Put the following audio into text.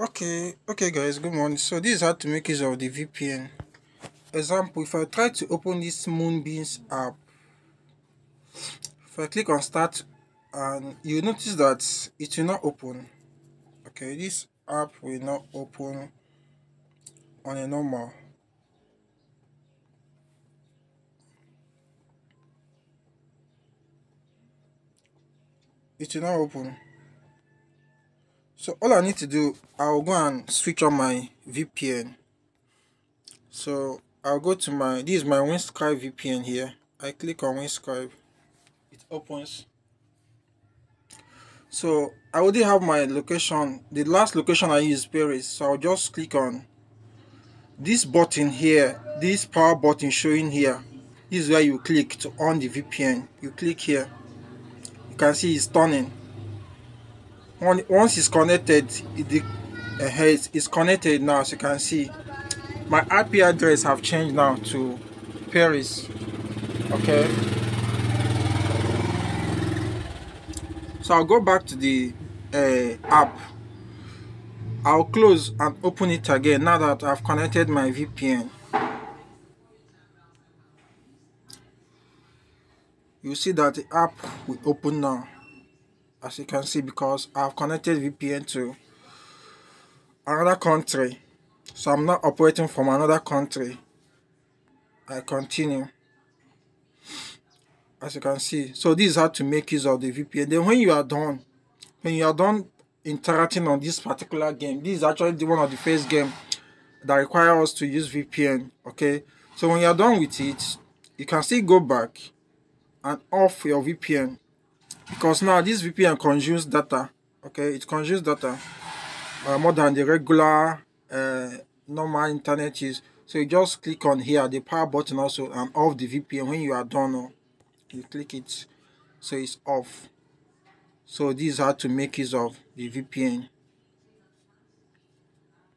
okay okay guys good morning. So this is how to make use of the vpn example if i try to open this Moonbix app if i click on start and you notice that it will not open. Okay this app will not open on a normal. It will not open so all I need to do I'll go and switch on my VPN so I'll go to my this is my Windscribe VPN here. I click on Windscribe. It opens. So I already have my location. The last location I use Paris. So I'll just click on this button here this power button showing here. This is where you click to on the VPN you click here. You can see it's turning once it's connected it uh, it's connected now as you can see. My IP address have changed now to Paris okay? So I'll go back to the uh, app. I'll close and open it again now that I've connected my VPN you see that the app will open now as you can see because I've connected VPN to another country. So I'm not operating from another country. I continue. As you can see. So this is how to make use of the VPN then when you are done when you are done interacting on this particular game this is actually the one of the first game that require us to use VPN okay? So when you are done with it you can still go back and off your VPN because now this VPN consumes data okay? It consumes data uh, more than the regular uh, normal internet use. So you just click on here the power button also and off the VPN when you are done oh, you click it so it's off. So this is how to make use of the VPN